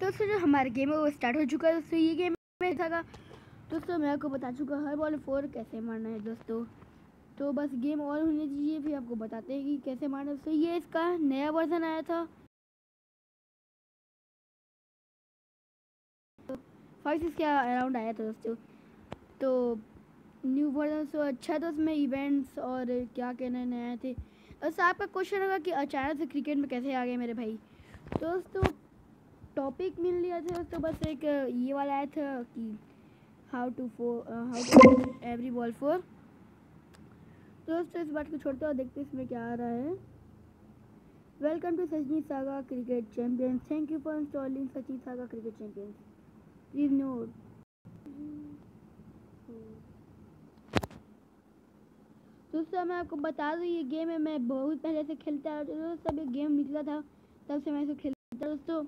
दोस्तों जो हमारा गेम है वो स्टार्ट हो चुका है दोस्तों ये गेम में था दोस्तों, मैं आपको बता चुका हर बॉल फोर कैसे मारना है दोस्तों। तो बस गेम ऑन होने चाहिए फिर आपको बताते हैं कि कैसे मारना है। दोस्तों ये इसका नया वर्जन आया था। फाइव सिक्स अराउंड आया था दोस्तों। तो न्यू वर्जन तो अच्छा था उसमें इवेंट्स और क्या कहना नए आए थे। बस आपका क्वेश्चन होगा कि अचानक से क्रिकेट में कैसे आ गए मेरे भाई। दोस्तों टॉपिक मिल लिया था दोस्तों बस एक ये वाला आया था कि how to four how to every ball four तो दोस्तों, इस बात को छोड़ते और देखते इसमें क्या आ रहा है। Welcome to Sachin saga cricket champion thank you for installing Sachin saga cricket champion please note दोस्तों, मैं आपको बता दूँ, ये गेम है, मैं बहुत पहले से खेलता रहा तब ये गेम निकला था, तब से मैं इसे खेलता दोस्तों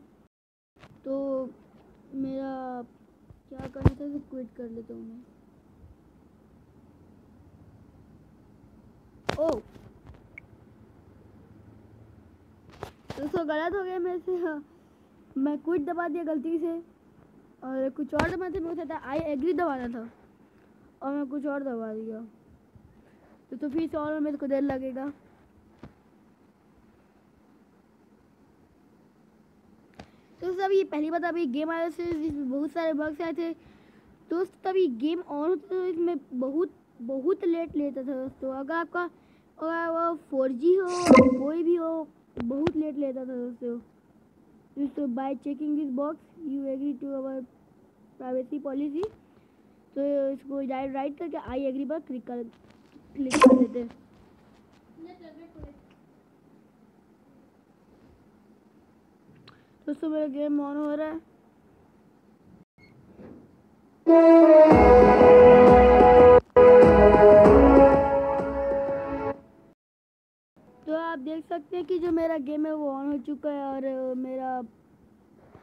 तो मेरा क्या करना था क्विट कर लेता हूँ मैं। ओ दोस्तों गलत हो गया मेरे से। मैं क्विट दबा दिया गलती से। और कुछ और दबाते मैं था आई एग्री दबाना था। और मैं कुछ और दबा दिया। तो तो फिर से और मेरे को देर लगेगा। तो सब ये पहली बात अभी गेम आया से इसमें बहुत सारे बग्स आए थे। दोस्त, तभी गेम ऑन होता तो इसमें बहुत बहुत लेट लेता था दोस्तों। अगर आपका, अगर वो फोर जी हो, कोई भी हो, बहुत लेट लेता था दोस्तों। दोस्तों by checking this box you agree to our privacy policy तो इसको राइट राइट करके आई एग्री पर क्लिक कर क्लिक कर देते। दोस्तों मेरा गेम ऑन हो रहा है। तो आप देख सकते हैं कि जो मेरा गेम है वो ऑन हो चुका है और मेरा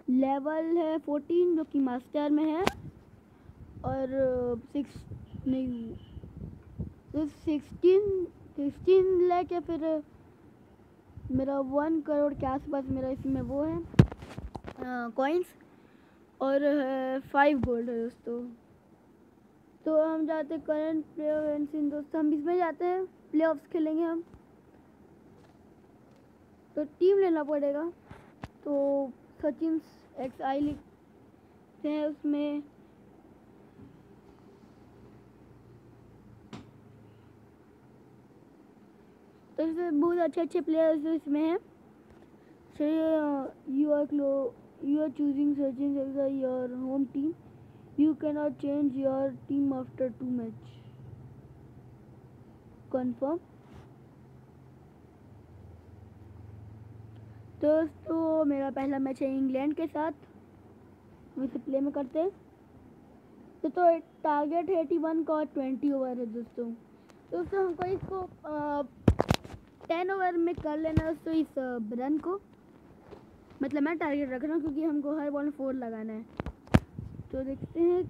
लेवल है फोर्टीन जो कि मास्टर में है। और सिक्स नहीं सिक्सटीन सिक्सटीन लैक फिर मेरा वन करोड़ के आसपास मेरा इसमें वो है। कॉइन्स और फाइव गोल्ड है दोस्तों। तो हम जाते हैं करंट प्ले ऑफ़ दोस्तों। हम इसमें जाते हैं। प्ले खेलेंगे हम। तो टीम लेना पड़ेगा। तो सचिन एक्स आई लिखते हैं उसमें। तो इसमें बहुत अच्छे अच्छे प्लेयर्स इसमें हैं। यू आर क्लो you are choosing Sachin as your home team you cannot change your team after two match confirm. दोस्तों, मेरा पहला मैच है इंग्लैंड के साथ। हम इसे प्ले में करते हैं। तो तो टारगेट एटी वन का और ट्वेंटी ओवर है दोस्तों। दोस्तों, हमको इसको टेन ओवर में कर लेना दोस्तों इस रन को। मतलब मैं टारगेट रख रहा हूँ क्योंकि हमको हर बॉल में फोर लगाना है। तो देखते हैं।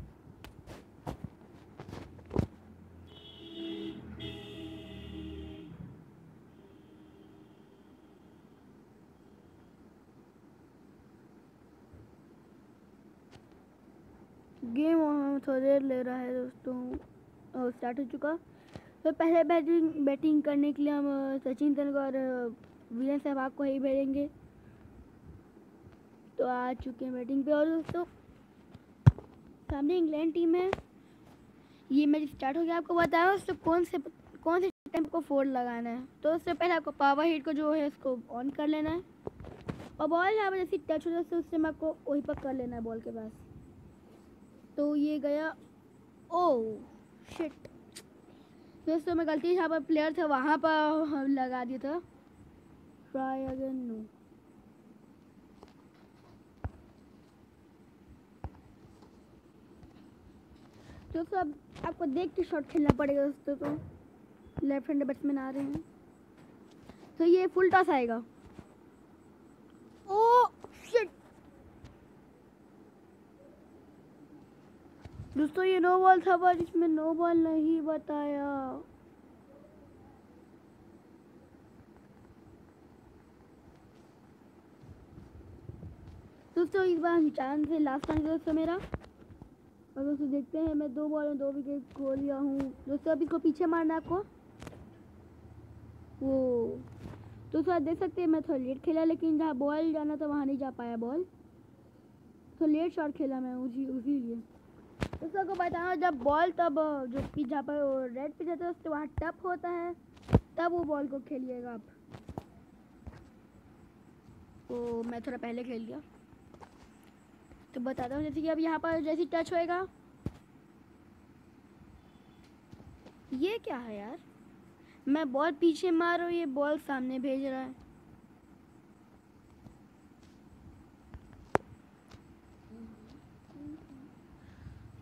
गेम थोड़ी देर ले रहा है दोस्तों। और स्टार्ट हो चुका। तो पहले बैटिंग बैटिंग करने के लिए हम, सचिन तेंदुलकर और वीरेंद्र सहवाग को ही भेजेंगे। तो आ चुके हैं बैटिंग पे। और दोस्तों, सामने इंग्लैंड टीम है। ये मैच स्टार्ट हो गया, आपको बताया उससे कौन से कौन से टाइम को फोर लगाना है? तो उससे पहले आपको पावर हीट को जो है, उसको ऑन कर लेना है। और बॉल यहाँ पर जैसे टच हो जाए, उससे मैं आपको वहीं पर कर लेना है बॉल के पास। तो ये गया। ओ शिट दोस्तों, मैं गलती यहाँ पर प्लेयर था, वहाँ पर लगा दिया था। ट्राई अगेन नो दोस्तों, अब आपको देख के शॉट खेलना पड़ेगा दोस्तों तो लेफ़्ट हैंड बैट्समैन आ रहे हैं। तो ये फुल टॉस आएगा। ओ शिट दोस्तों, ये नो बॉल था, पर इसमें नो बॉल नहीं बताया। दोस्तों, इस बार चाँद से लास्ट टाइम दोस्तों मेरा। और दोस्तों देखते हैं, मैं दो बॉल में दो विकेट खो लिया हूँ। दोस्तों अब इसको पीछे मारना आपको? वो। दोस्तों आप देख सकते हैं, मैं थोड़ा लेट खेला, लेकिन जहाँ बॉल जाना था, वहाँ नहीं जा पाया बॉल तो लेट शॉट खेला मैं उसी उसी लिए। दोस्तों को बताना, जब बॉल तब जो जहाँ पर रेड पे जाता है उससे वहाँ टप होता है, तब वो बॉल को खेलिएगा आप। तो मैं थोड़ा पहले खेल गया। तो बताता हूँ, जैसे कि अब यहाँ पर जैसे टच होएगा। ये क्या है यार? मैं बॉल पीछे मार रहा हूँ, ये बॉल सामने भेज रहा है।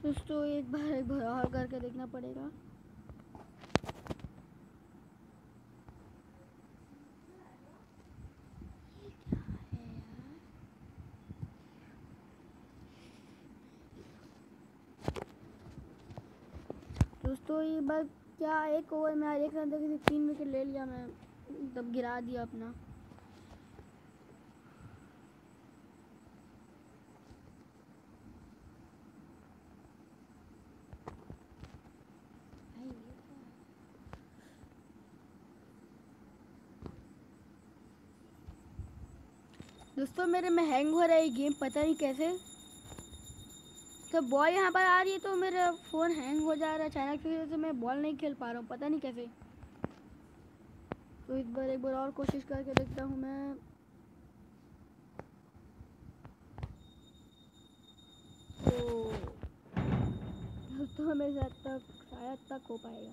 दोस्तों, एक बार एक बार और करके देखना पड़ेगा। दोस्तों ये बस क्या एक ओवर में एक रन तक तीन विकेट ले लिया मैं। तब गिरा दिया अपना। दोस्तों, मेरे में हैंग हो रहा है ये गेम पता नहीं कैसे। तो बॉल यहाँ पर आ रही है तो मेरा फ़ोन हैंग हो जा रहा है अचानक से वजह से मैं बॉल नहीं खेल पा रहा हूँ, पता नहीं कैसे। तो इस बार, एक बार और कोशिश करके देखता हूँ मैं। तो दोस्तों हमेशा तक, शायद तक हो पाएगा।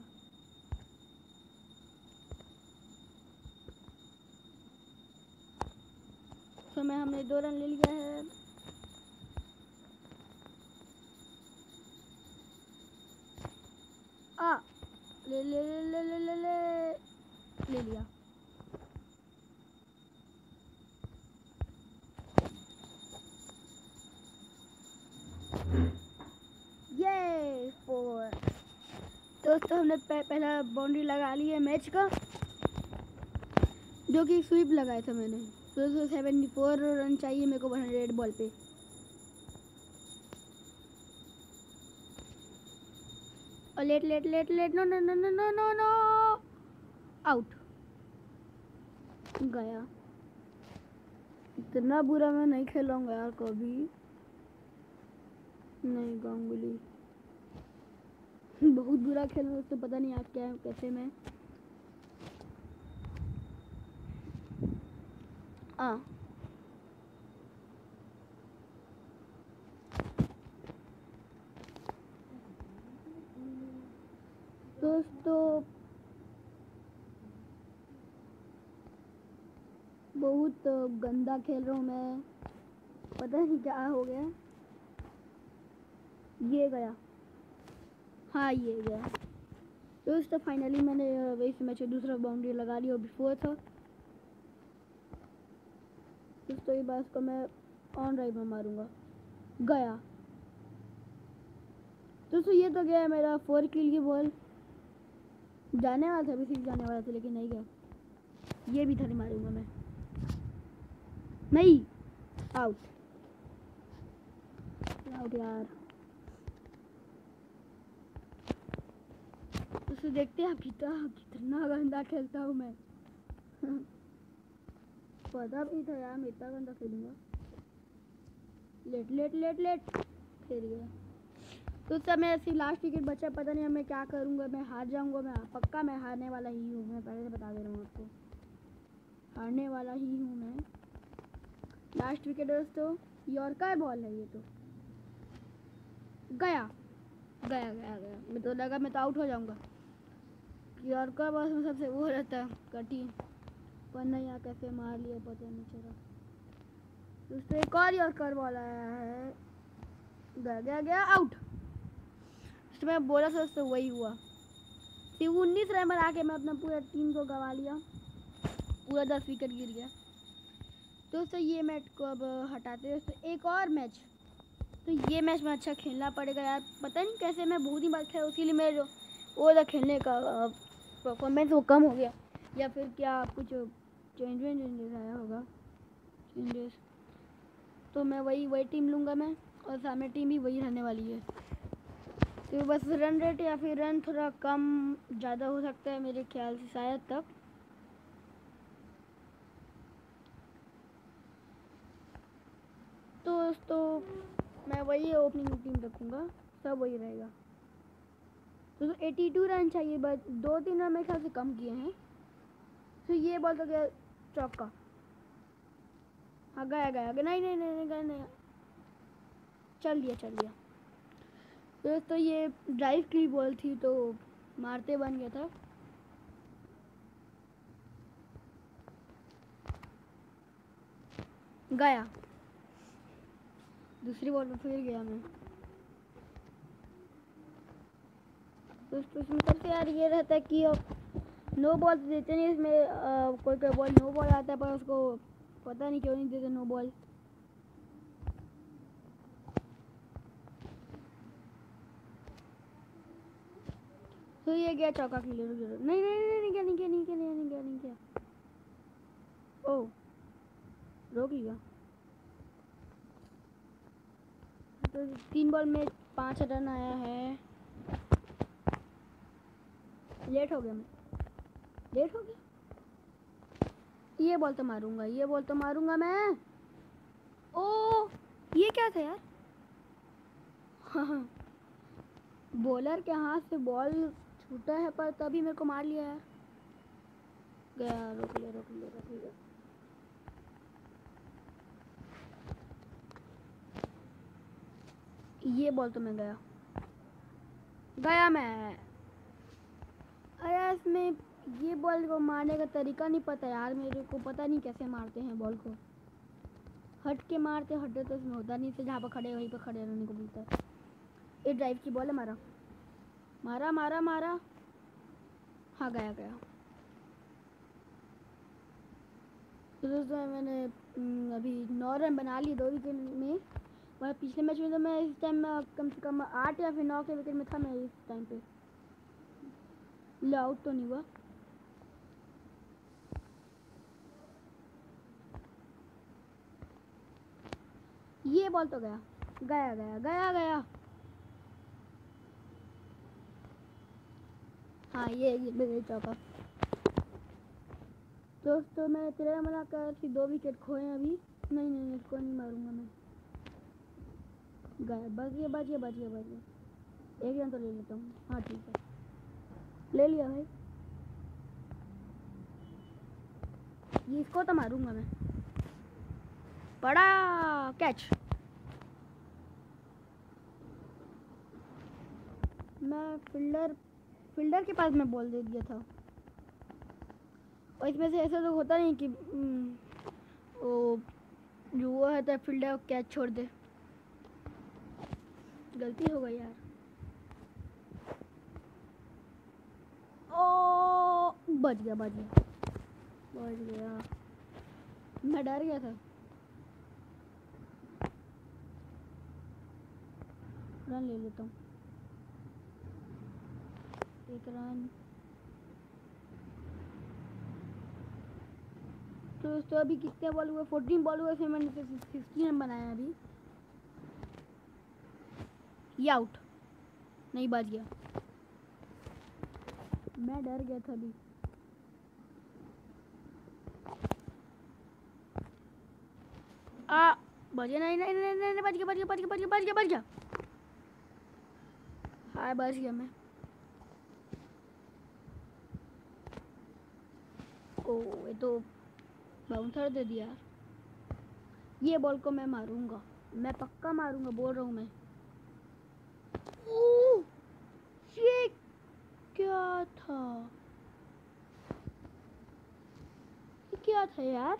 समय हमने दो रन ले लिया है। आ ले ले ले ले ले ले ले ले लिया। ये फोर दोस्तों हमने पह, पहला बाउंड्री लगा ली है मैच का जो कि स्वीप लगाया था मैंने। दो सौ सेवेंटी फोर रन चाहिए मेरे को वन हंड्रेड बॉल पे। और late late late late no no no no no no no out गया। इतना बुरा मैं नहीं खेलूँगा यार कभी। नहीं गांगुली। बहुत बुरा खेल रहा तो पता नहीं आज क्या है, कैसे मैं। आ। दोस्तों, बहुत गंदा खेल रहा हूँ मैं। पता नहीं क्या हो गया। ये गया। हाँ ये गया। दोस्तों फाइनली मैंने इस मैच में दूसरा बाउंड्री लगा लिया बिफोर था। दोस्तों, ये बात को मैं ऑन ड्राइव में मारूँगा। गया। दोस्तों, ये तो गया मेरा फोर किल की बॉल जाने वाला था, अभी जाने वाला था, लेकिन नहीं गया। ये भी था नहीं मारूँगा मैं। नहीं आउट आउट यार। दोस्तों देखते हैं कितना कितना गंदा खेलता हूँ मैं। पता भी था यार, मैं इतना गंदा खेलूँगा। लेट लेट लेट लेट खेल गया। तो सब मैं ऐसी लास्ट विकेट बचा, पता नहीं मैं क्या करूँगा, मैं हार जाऊँगा, मैं पक्का मैं हारने वाला ही हूँ, मैं पहले से बता दे रहा हूँ आपको। हारने वाला ही हूँ मैं। लास्ट विकेट दोस्तों यॉर्कर बॉल है ये तो। गया। गया गया गया। मैं तो लगा मैं तो आउट हो जाऊँगा। यॉर्कर बॉल में सबसे वो रहता है, कठिन। पर नहीं यहाँ कैसे मार लिया, पता नहीं चला। दोस्तों, एक और यॉर्कर बॉल आया है। गया गया गया आउट तो मैं बोला था उससे वही हुआ। सिर्फ़ उन्नीस रन बना के मैं अपना पूरा टीम को गवा लिया। पूरा दस विकेट गिर गया। तो दोस्तों, ये मैच को अब हटाते हैं। एक और मैच तो ये मैच में अच्छा खेलना पड़ेगा यार। पता नहीं कैसे मैं बहुत ही बार खेला इसीलिए मेरे जो वो था खेलने का परफॉर्मेंस वो कम हो गया। या फिर क्या कुछ चेंज वेंजेस आया होगा? चेंजेस तो मैं वही वही टीम लूँगा मैं। और सामने टीम भी वही रहने वाली है। तो बस रन रेट या फिर रन थोड़ा कम ज़्यादा हो सकता है मेरे ख्याल से शायद तक तो दोस्तों, मैं वही ओपनिंग टीम रखूँगा, सब वही रहेगा। तो एटी टू रन चाहिए, बस दो तीन रन मेरे ख्याल से कम किए हैं। तो ये बॉल तो गया चौका हाँ गया गया गया। नहीं नहीं नहीं गया, नहीं। चल दिया चल दिया। तो दोस्तों ये ड्राइव की बॉल थी तो मारते बन गया था। गया। दूसरी बॉल पर फिर गया मैं। दोस्तों, इसमें सबसे यार ये रहता है कि नो बॉल तो देते नहीं, इसमें कोई कोई बॉल नो बॉल आता है, पर उसको पता नहीं क्यों नहीं देते नो बॉल तो ये गया चौका के लिए नहीं नहीं नहीं नहीं क्या नहीं क्या नहीं क्या नहीं क्या नहीं क्या ओ रोक लिया तो तीन बॉल में पाँच रन आया है लेट हो गया मैं लेट हो गया ये बॉल तो मारूँगा ये बॉल तो मारूँगा मैं ओ ये क्या था यार हाँ बॉलर के हाथ से बॉल छूटा है, पर तभी मेरे को मार लिया यार गया, रोक लिया रोक लिया रोक लिया। ये बॉल तो मैं गया। गया मैं। अरे इसमें ये बॉल को मारने का तरीका नहीं पता यार, मेरे को पता नहीं कैसे मारते हैं बॉल को। हट के मारते, हटे तो इसमें होता नहीं से जहाँ पर खड़े वहीं पर खड़े रहने को मिलता है। ये ड्राइव की बॉल है मारा मारा मारा मारा। हाँ गया गया। तो दोस्तों, मैंने अभी नौ रन बना लिए दो विकेट में। और पिछले मैच में तो मैं इस टाइम में कम से कम आठ या फिर नौ के विकेट में था मैं इस टाइम पे। लो, आउट तो नहीं हुआ। ये बॉल तो गया। गया गया गया गया। हाँ ये ये मेरे चौका दोस्तों मैं तेरह मना कर दो विकेट खोए अभी। नहीं नहीं इसको नहीं मारूँगा मैं। गया बच गया बच गया बच गया बच गया एक रन तो ले लेता हूँ। हाँ ठीक है। ले लिया भाई। ये इसको तो मारूँगा मैं। बड़ा कैच मैं फील्डर फील्डर के पास में बॉल दे दिया था। और इसमें से ऐसा तो होता नहीं कि वो जो वो है तो फील्डर कैच छोड़ दे। गलती हो गई यार। ओ बच गया बच गया। बच गया। मैं डर गया था। रन ले लेता हूँ। एक तो दोस्तों, अभी कितने बॉल हुए? फोर्टीन बॉल हुए, फिर मैंने सिक्सटीन रन बनाया अभी। ये आउट नहीं, बच गया। मैं डर गया था अभी। आ बजे नहीं नहीं नहीं नहीं बच गया बच गया बच गया बच गया बच गया बच गया। हाँ बच गया मैं। ओ ये तो बाउंसर दे दिया ये बॉल को मैं मारूँगा। मैं पक्का मारूँगा, बोल रहा हूँ मैं। ये क्या था? ये क्या था यार?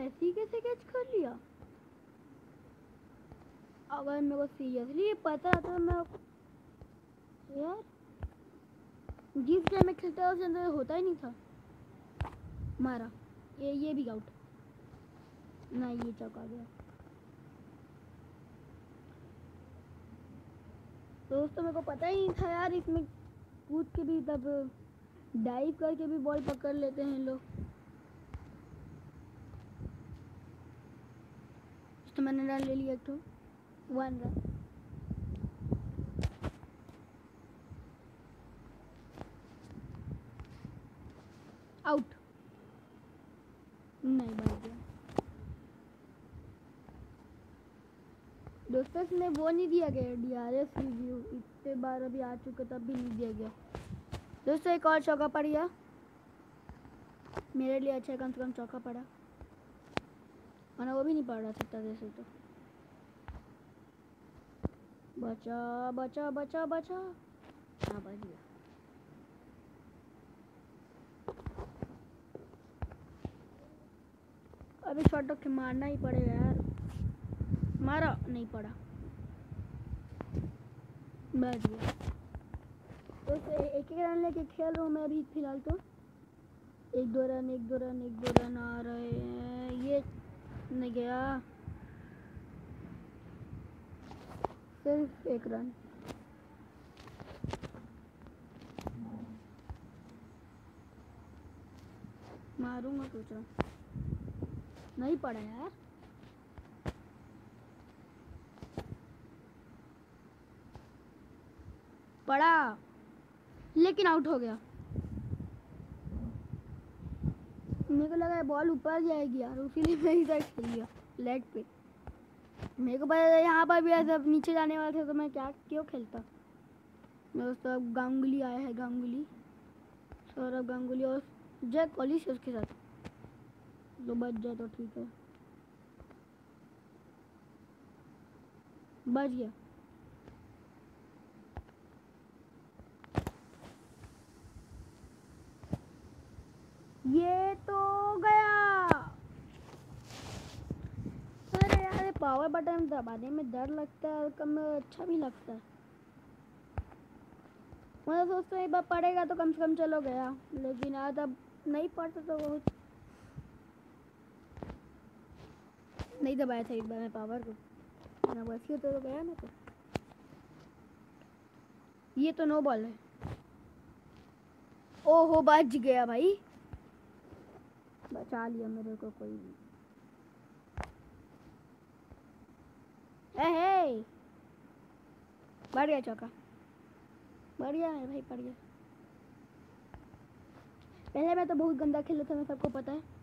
ऐसी कैसे कैच कर लिया? अगर मेरे को सीरियसली पता तो मैं यार जिस गेम में खेलता है उसके अंदर होता ही नहीं था। मारा। ये ये भी आउट ना, ये चौक आ गया। दोस्तों, मेरे को पता ही नहीं था यार, इसमें कूद के भी तब डाइव करके भी बॉल पकड़ लेते हैं लोग। तो मैंने रन ले लिया एक तो। वन रन आउट नहीं, बन गया। दोस्तों इसमें वो नहीं दिया गया डी आर एस रिव्यू इतने बार अभी आ चुके तब भी नहीं दिया गया। दोस्तों, एक और चौका पड़ गया। मेरे लिए अच्छा कम से कम चौका पड़ा। वरना वो भी नहीं पड़ रहा सकता जैसे तो। बचा बचा बचा बचा। हाँ बच अभी शॉट के मारना ही पड़ेगा यार। मारा, नहीं पड़ा। बच गया। तो एक एक रन लेके खेल रहा हूँ मैं अभी फ़िलहाल तो। एक दो रन, एक दो रन, एक दो रन आ रहे हैं। ये नहीं गया। सिर्फ़ एक रन। मारूँगा सोच रहा नहीं पड़ा यार। पड़ा। लेकिन आउट हो गया। मेरे को लगा बॉल ऊपर जाएगी यार इसीलिए मैं इधर खेल लिया लेग पे। मेरे को पता था यहाँ पर भी ऐसा नीचे जाने वाले थे तो मैं क्या, क्यों खेलता? मेरे दोस्त गांगुली आया है, गांगुली। सौरभ गांगुली और जय कोहली से उसके साथ। जो बच जाए तो ठीक है। बच गया। ये तो गया। अरे यार पावर बटन दबाने में डर लगता है और कम अच्छा भी लगता है। मैं सोचता एक बार पड़ेगा तो कम से कम चलो गया, लेकिन आज अब नहीं पड़ता तो बहुत नहीं दबाया था एक बार मैं पावर को। ना वैसे तो, तो गया ना तो। ये तो नो बॉल है। ओहो बच गया भाई। बचा लिया मेरे को कोई भी। हे बढ़ गया चौका। बढ़ गया मेरे भाई बढ़ गया। पहले मैं तो बहुत गंदा खेला था मैं सबको पता है।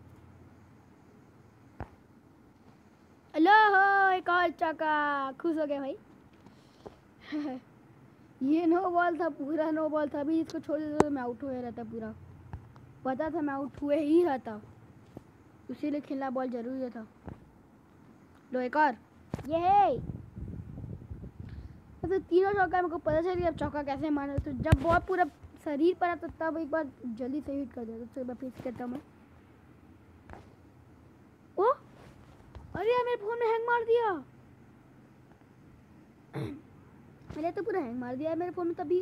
हेलो हो एक और चौका। खुश हो गया भाई। ये नो बॉल था, पूरा नो बॉल था। अभी इसको छोड़ देता तो मैं आउट हुए रहता पूरा। पता था मैं आउट हुए ही रहता। इसीलिए खेलना बॉल ज़रूरी था। लो एक और। ये है। तो तीनों चौका मेरे को पता चल गया चौका कैसे मारना तो जब बॉल पूरा शरीर पर आता, तब एक बार जल्दी से हिट कर दिया तो फिर करता मैं ओ अरे यार मेरे फ़ोन में हैंग मार दिया। मैंने तो पूरा हैंग मार दिया है मेरे फ़ोन में तभी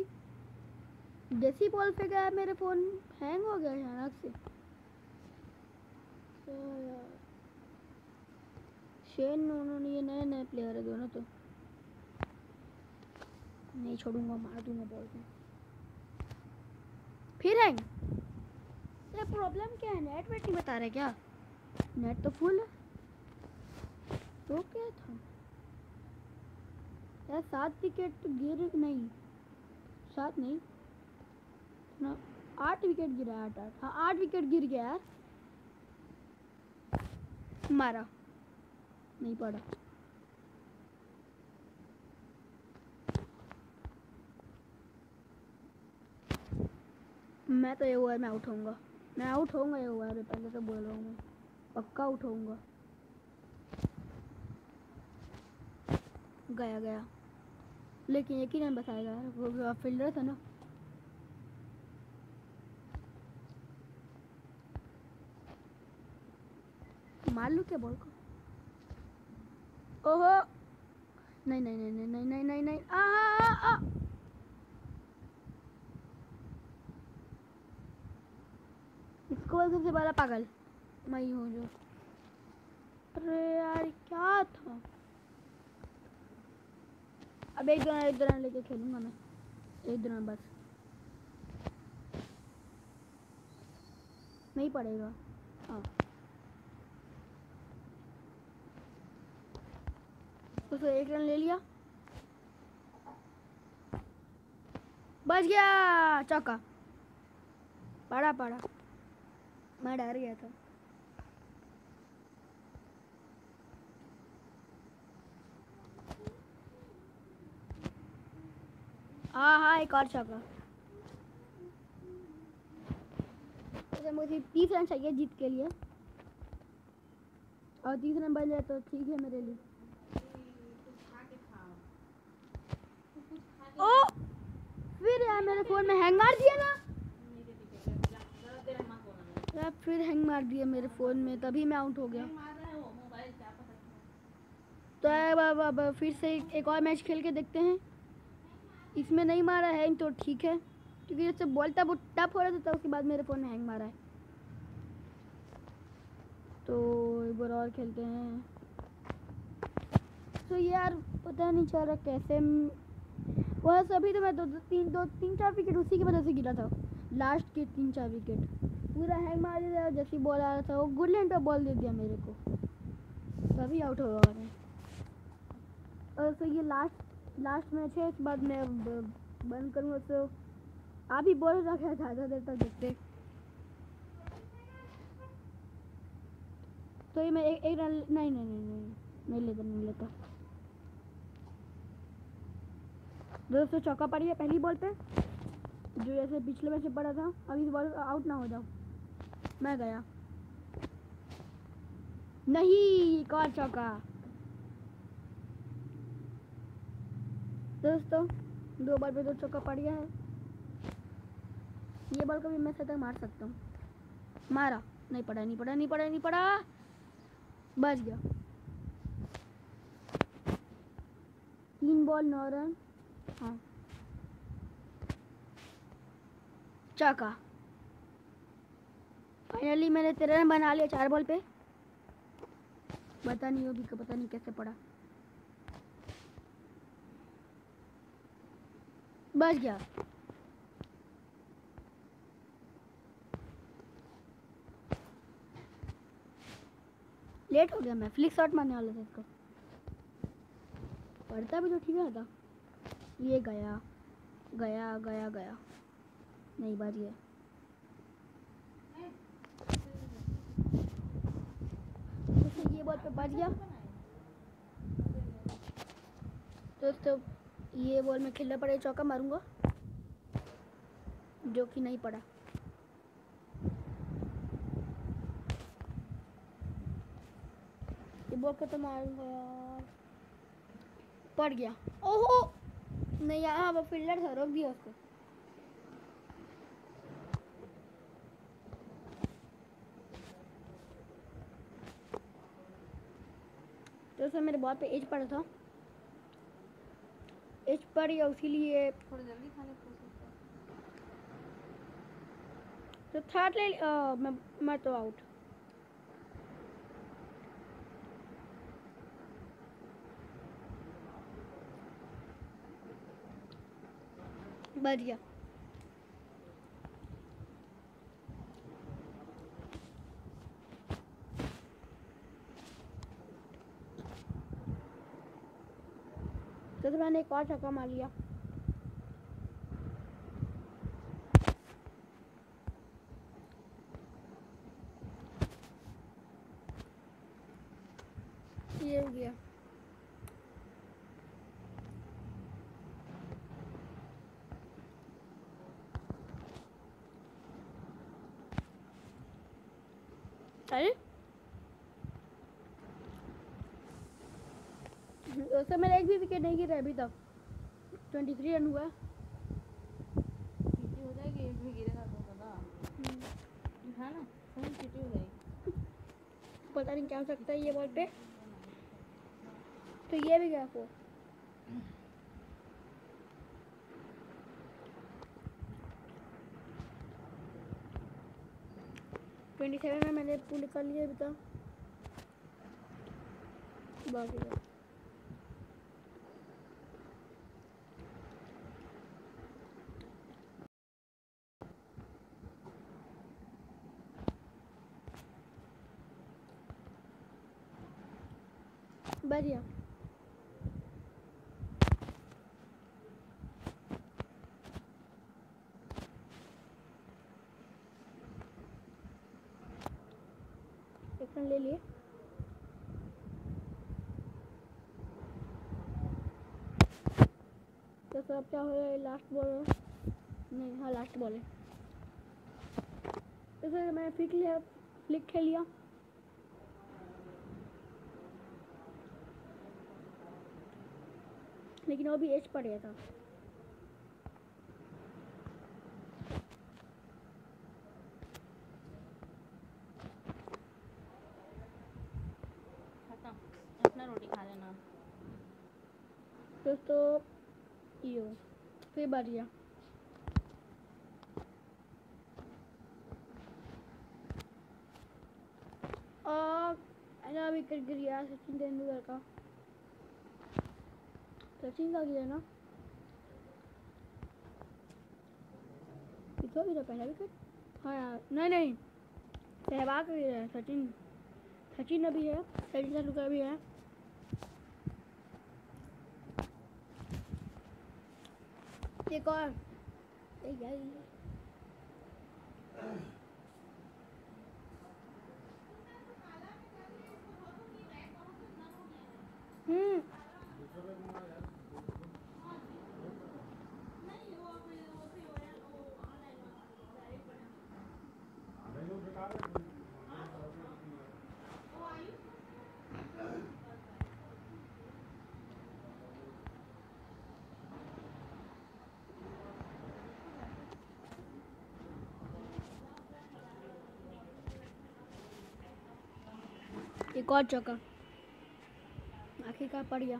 जैसी बॉल पे गया मेरे फ़ोन। हैंग हो गया अचानक से। शेन उन्होंने ये नए नए प्लेयर है दोनों तो। नहीं छोड़ूँगा मार दूँगा बॉल को। फिर हैंग प्रॉब्लम क्या है? नेट वेट नहीं बता रहे क्या? नेट तो फुल है। तो क्या था। यार, सात विकेट तो गिर नहीं। सात नहीं। ना, आठ विकेट गिरा आठ आठ। हाँ आठ विकेट गिर गया यार मारा। नहीं पड़ा। मैं तो ये है मैं आउट होऊँगा। मैं आउट होऊँगा ये हुआ है पहले तो बोल रहा हूँ मैं। पक्का आउट होऊँगा। गया गया। लेकिन एक ही रन बताएगा वो फील्डर था ना। मार लूँ क्या बॉल को? ओहो! नहीं नहीं नहीं नहीं नहीं नहीं नहीं आ, आ, आ। आ। इसको सबसे बड़ा पागल। मैं हूँ जो। अरे यार क्या था? अब एक दिन एक दिन लेके खेलूँगा मैं। एक दिन बस। नहीं पड़ेगा। हाँ। उसको एक रन ले लिया। बच गया, चौका। पड़ा पड़ा। मैं डर गया था। हाँ हाँ एक और चौका अच्छा मुझे तीस रन चाहिए जीत के लिए। और तीस रन बन जाए तो ठीक है मेरे लिए। ओ, फिर यार मेरे फ़ोन में हैंग मार दिया ना। यार, फिर हैंग मार दिया मेरे फ़ोन में, तभी मैं आउट हो गया। तो अब फिर से एक और मैच खेल के देखते हैं। इसमें नहीं मारा है तो ठीक है। क्योंकि जैसे बॉल था वो टप हो रहा था तो उसके बाद मेरे फ़ोन में हैंग मारा है। तो एक बार और खेलते हैं। तो यार, पता नहीं चल रहा कैसे वह सभी तो मैं दो दो, तीन दो, तीन, चार विकेट उसी की वजह से गिरा था। लास्ट के तीन, चार विकेट पूरा हैंग मार दिया जैसी बॉल आ रहा था, वो गुड लैंड पे बॉल दे दिया मेरे को। सभी आउट हो मैं और तो ये लास्ट लास्ट मैच है इसके बाद मैं बंद करूँगा तो आप ही बोल रखा है ज़्यादा देर तक देखते। तो ये मैं एक एक रन, नहीं नहीं नहीं नहीं नहीं लेता नहीं लेता। दोस्तों, चौका पड़ी है, पहली बॉल पे, जो जैसे पिछले मैच पड़ा था अब इस बॉल आउट ना हो जाओ। मैं गया। नहीं और चौका? दोस्तों, दो बार पे दो चौका पड़ गया है। ये बॉल कभी मैं सदा मार सकता हूँ। मारा। नहीं पड़ा नहीं पड़ा नहीं पड़ा नहीं पड़ा। बच गया। तीन बॉल, नौ रन। हाँ। चौका। फाइनली मैंने तेरह रन बना लिया चार बॉल पे। पता नहीं होगी, पता नहीं कैसे पड़ा। बच गया लेट हो गया मैं। फ्लिक शॉट मारने वाला था इसको। पढ़ता भी तो ठीक है था ये गया गया गया गया। नहीं, बच गया। ये बॉल पे बच गया। दोस्तों ये बॉल में खेलना पड़ेगा, चौका मारूँगा। जो कि नहीं पड़ा। ये बॉल को तो मारूँगा पड़ गया। ओहो! नहीं यार वो फील्डर था, रोक दिया उसको। तो सर मेरे बॉल पे एज पड़ा था। एज पर या उसी लिए। थोड़ा जल्दी खाने तो थर्ड ले आ, मैं मैं तो आउट बच तो, मैंने एक और छक्का मार लिया ये हो गया अरे दोस्तों मेरा एक भी विकेट नहीं गिरा अभी तक। ट्वेंटी थ्री रन हुआ हो। तो पता। हो जाएगी। पता नहीं क्या हो सकता है ये बॉल पे। तो ये भी गया फोर ट्वेंटी सेवन में मैंने पूल कर लिया अभी तक। बाकी बढ़िया। एक ले लिए। तो सब क्या हो गया लास्ट बॉल नहीं हाँ लास्ट बॉल है। तो फिर मैंने फ्लिक लिया फ्लिक खेल लिया। लेकिन वो भी एज पड़ गया था। रोटी खा लेना। दोस्तों यो फिर बढ़िया और विकेट गिर गया सचिन तेंदुलकर का। सचिन का गिरा ना किसका गिरा पहला विकेट हाँ यार नहीं नहीं सहवाग गिरा है सचिन सचिन अभी है सचिन तेंदुलकर भी है एक और हम्म एक और जगह। आखिरकार पड़ गया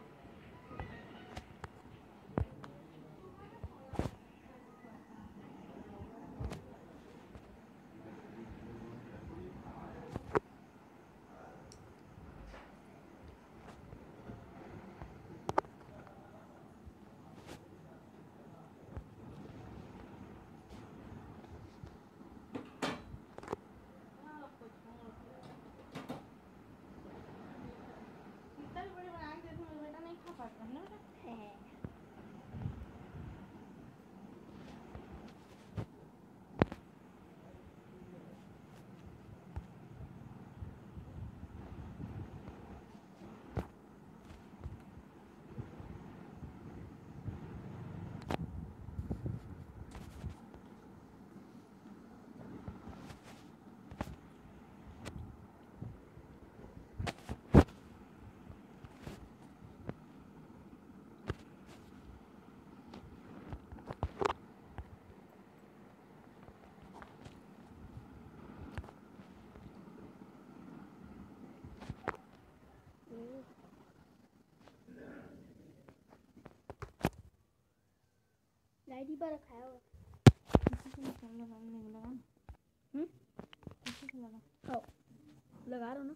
ही पर रखा है निकल लगा। हम्म? लगा रहा हूँ ना।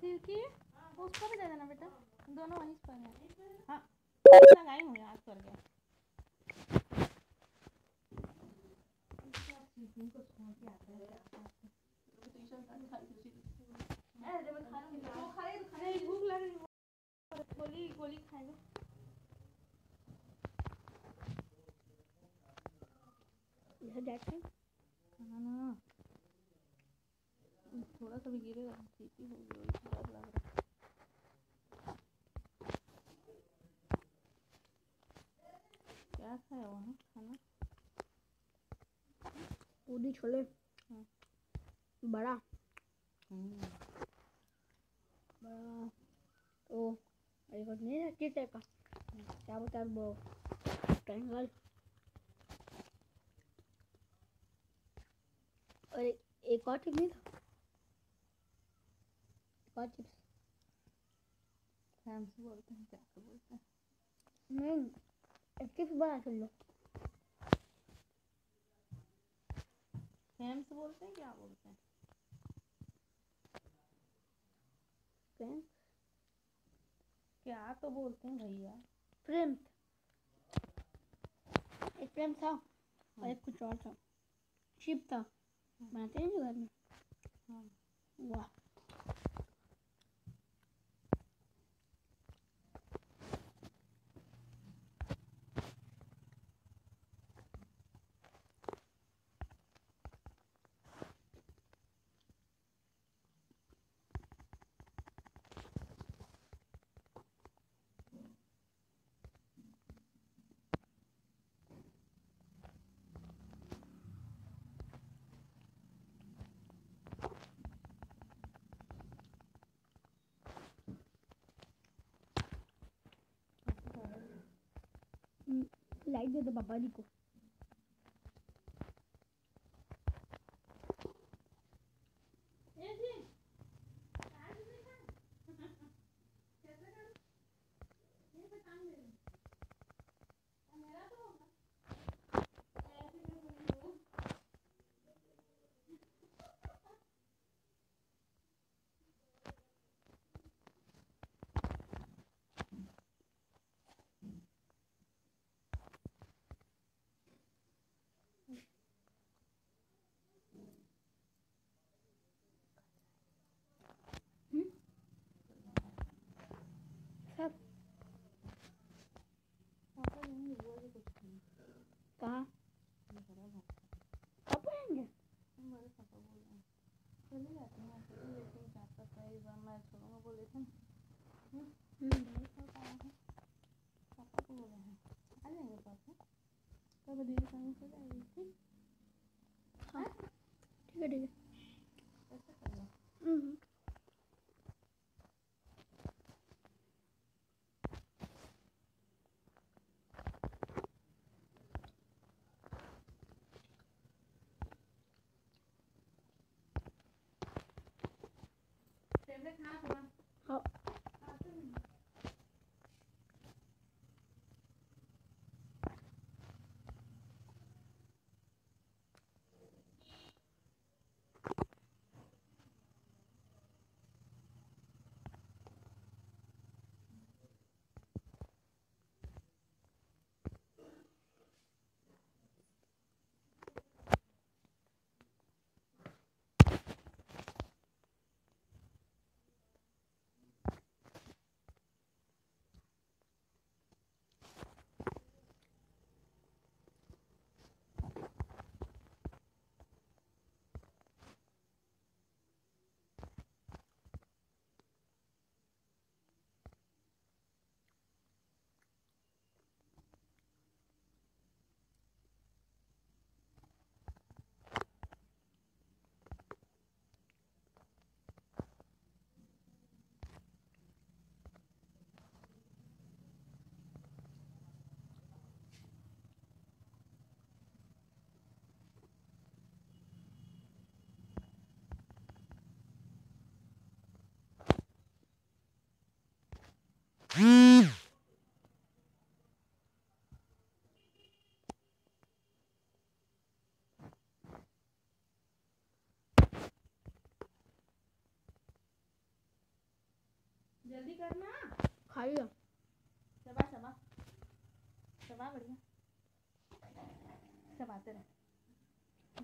सिल्की? उसको भी दे देना बेटा। दोनों वहीं पर है। हाँ। लगाई हूँ याद कर गया भूख लग रही है। गोली गोली खाएगा इधर जाते हैं खाना ना थोड़ा सा भी गिरेगा ठीक ही डर लग रहा क्या खाया वहाँ खाना? पूरी छोले। हाँ। बड़ा। हम्म। बड़ा। तो एक और नहीं है किस टाइप का? क्या बोलते हैं? वो ट्रायंगल और एक, और चिप नहीं था? चिप्स फैंस बोलते हैं क्या बोलते हैं नहीं चिप्स बड़ा चल लो फैंस बोलते हैं क्या बोलते हैं फ्रेंड्स क्या तो बोलते हैं भैया फ्रेम्स एक फ्रेम था और एक कुछ और था चिप था बनाते हैं जो घर में हाँ वाह लाइक दे दो पापा जी को। என்ன கிளாஸ் जल्दी करना। खा लिया चबा चबा चबा बढ़िया। रहे।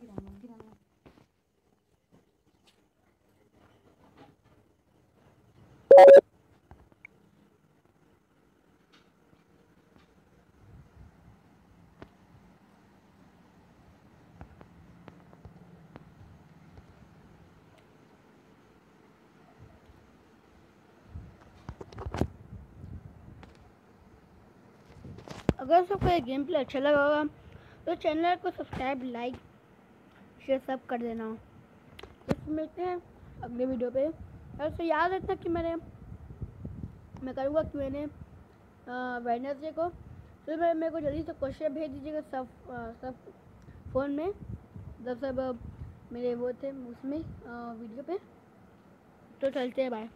गिराना गिराना अगर सबको ये गेम प्ले अच्छा लगा होगा तो चैनल को सब्सक्राइब लाइक शेयर सब कर देना। तो मिलते हैं अगले वीडियो पे। और उससे याद रखना कि मैंने मैं करूँगा कि मैंने वेडनेसडे को फिर मैं मेरे को जल्दी से क्वेश्चन भेज दीजिएगा सब अ, सब फ़ोन में। जब सब मेरे वो थे उसमें वीडियो पे। तो चलते हैं बाय